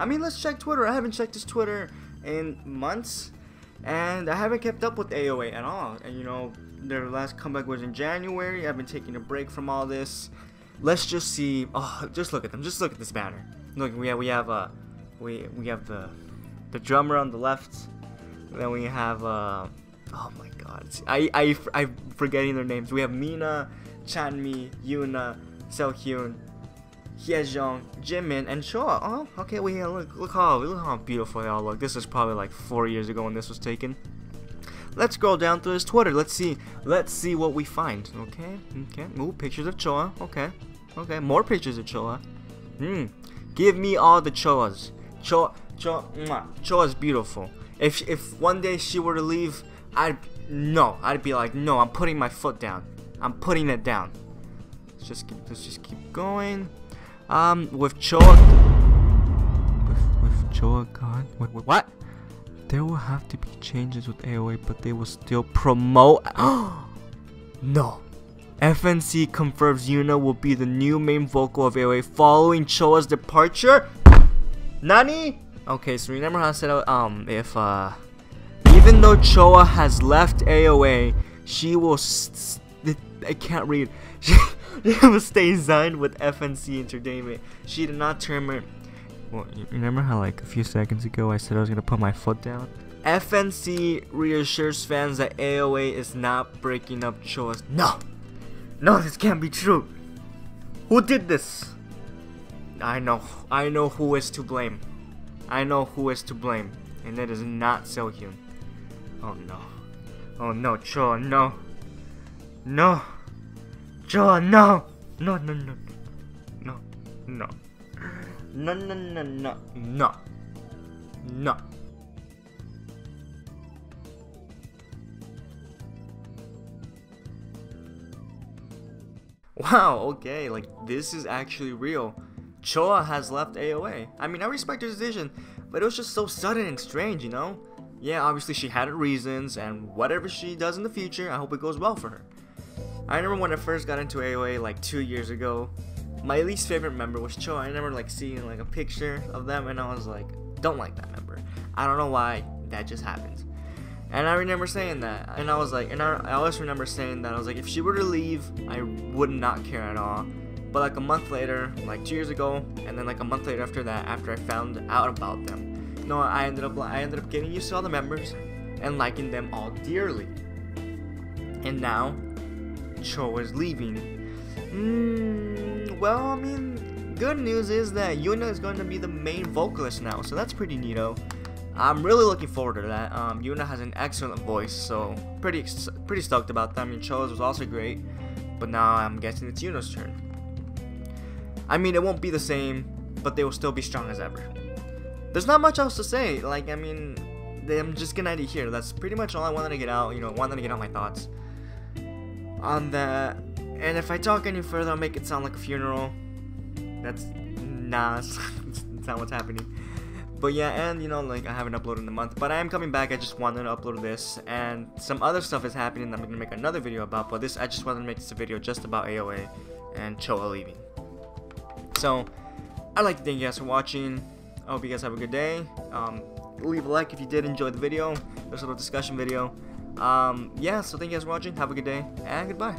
I mean, let's check Twitter. I haven't checked his Twitter in months, and I haven't kept up with AOA at all. And you know, their last comeback was in January. I've been taking a break from all this. Let's just see. Oh, just look at them. Just look at this banner. Look, we have we have uh, we we have the the drummer on the left. Then we have uh, oh my god, I I I'm forgetting their names. We have Mina, Chanmi, Yuna, Seohyun, Hyejeong, Jimin, and Choa. Oh, okay. We look look how look how beautiful they all look. This is probably like four years ago when this was taken. Let's scroll down through his Twitter. Let's see. Let's see what we find. Okay. Okay. Ooh, pictures of Choa. Okay. Okay. More pictures of Choa. Hmm. Give me all the Choas. Choa. Choa. Mwah. Choa's beautiful. If if one day she were to leave, I'd no. I'd be like, no. I'm putting my foot down. I'm putting it down. Let's just keep, let's just keep going. Um, with Choa. With, with Choa gone. Wait, wait, what? There will have to be changes with AOA, but they will still promote. no. FNC confirms Yuna will be the new main vocal of AOA following Choa's departure. Nani? Okay, so remember how I said um if uh even though Choa has left AOA, she will. I can't read. Will stay signed with FNC Entertainment. She did not terminate. Well, you remember how like a few seconds ago I said I was gonna put my foot down? FNC reassures fans that AOA is not breaking up Choa's. No, no, this can't be true. Who did this? I know, I know who is to blame. I know who is to blame, and it is not Seohyun. Oh no. Oh no, Cho, no. No. Cho, no. No, no, no. No. No. No, no, no, no. No. No. Wow, okay, like this is actually real. Choa has left AOA. I mean, I respect her decision, but it was just so sudden and strange, you know? Yeah, obviously she had her reasons, and whatever she does in the future, I hope it goes well for her. I remember when I first got into AOA like two years ago, my least favorite member was Cho. I remember like seeing like a picture of them, and I was like, don't like that member. I don't know why that just happened. And I remember saying that, and I was like, and I, I always remember saying that I was like, if she were to leave, I would not care at all. But like a month later, like two years ago, and then like a month later after that, after I found out about them, you know, I ended up I ended up getting used to all the members and liking them all dearly. And now, Cho is leaving. Mm, well, I mean, good news is that Yuna is going to be the main vocalist now, so that's pretty neato. I'm really looking forward to that. Um, Yuna has an excellent voice, so pretty pretty stoked about that. I mean, Cho's was also great, but now I'm guessing it's Yuna's turn. I mean, it won't be the same, but they will still be strong as ever. There's not much else to say. Like, I mean, I'm just gonna end it here. That's pretty much all I wanted to get out. You know, wanted to get out my thoughts on that. And if I talk any further, I'll make it sound like a funeral. That's nah, that's not what's happening. But yeah, and you know, like I haven't uploaded in a month, but I am coming back. I just wanted to upload this, and some other stuff is happening I'm gonna make another video about. But this, I just wanted to make this a video just about AOA and Choa leaving. So, I'd like to thank you guys for watching. I hope you guys have a good day. Um, leave a like if you did enjoy the video. A little discussion video. Um, yeah, so thank you guys for watching. Have a good day, and goodbye.